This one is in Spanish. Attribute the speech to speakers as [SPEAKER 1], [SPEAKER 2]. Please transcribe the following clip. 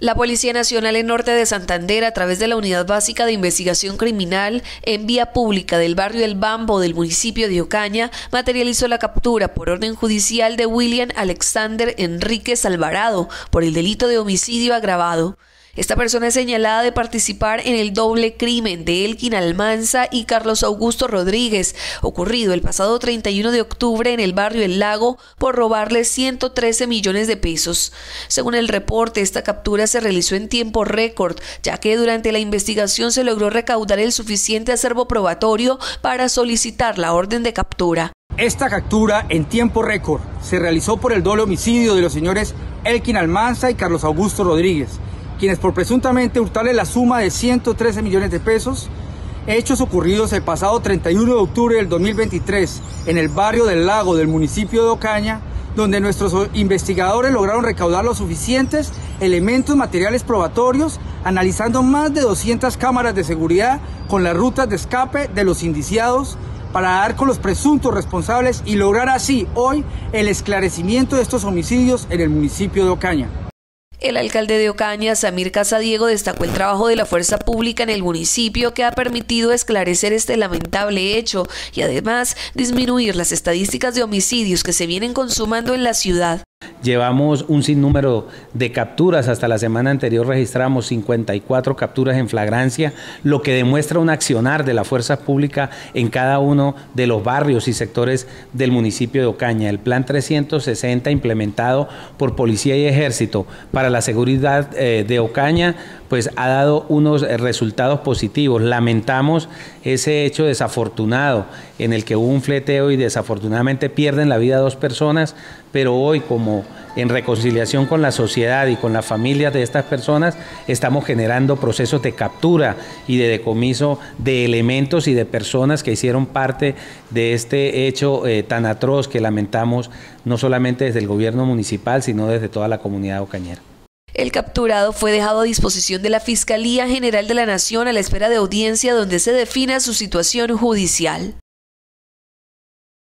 [SPEAKER 1] La Policía Nacional en Norte de Santander, a través de la Unidad Básica de Investigación Criminal en vía pública del barrio El Bambo del municipio de Ocaña, materializó la captura por orden judicial de William Alexander Enríquez Alvarado por el delito de homicidio agravado. Esta persona es señalada de participar en el doble crimen de Elkin Almanza y Carlos Augusto Rodríguez, ocurrido el pasado 31 de octubre en el barrio El Lago por robarle 113 millones de pesos. Según el reporte, esta captura se realizó en tiempo récord, ya que durante la investigación se logró recaudar el suficiente acervo probatorio para solicitar la orden de captura.
[SPEAKER 2] Esta captura en tiempo récord se realizó por el doble homicidio de los señores Elkin Almanza y Carlos Augusto Rodríguez quienes por presuntamente hurtarle la suma de 113 millones de pesos, hechos ocurridos el pasado 31 de octubre del 2023 en el barrio del lago del municipio de Ocaña, donde nuestros investigadores lograron recaudar los suficientes elementos materiales probatorios, analizando más de 200 cámaras de seguridad con las rutas de escape de los indiciados para dar con los presuntos responsables y lograr así hoy el esclarecimiento de estos homicidios en el municipio de Ocaña.
[SPEAKER 1] El alcalde de Ocaña, Samir Casadiego, destacó el trabajo de la fuerza pública en el municipio que ha permitido esclarecer este lamentable hecho y además disminuir las estadísticas de homicidios que se vienen consumando en la ciudad.
[SPEAKER 3] Llevamos un sinnúmero de capturas. Hasta la semana anterior registramos 54 capturas en flagrancia, lo que demuestra un accionar de la fuerza pública en cada uno de los barrios y sectores del municipio de Ocaña. El plan 360 implementado por Policía y Ejército para la seguridad eh, de Ocaña pues ha dado unos resultados positivos. Lamentamos ese hecho desafortunado en el que hubo un fleteo y desafortunadamente pierden la vida dos personas, pero hoy como en reconciliación con la sociedad y con las familias de estas personas, estamos generando procesos de captura y de decomiso de elementos y de personas que hicieron parte de este hecho eh, tan atroz que lamentamos no solamente desde el gobierno municipal, sino desde toda la comunidad ocañera.
[SPEAKER 1] El capturado fue dejado a disposición de la Fiscalía General de la Nación a la espera de audiencia donde se defina su situación judicial.